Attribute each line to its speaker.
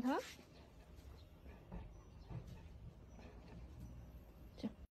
Speaker 1: 他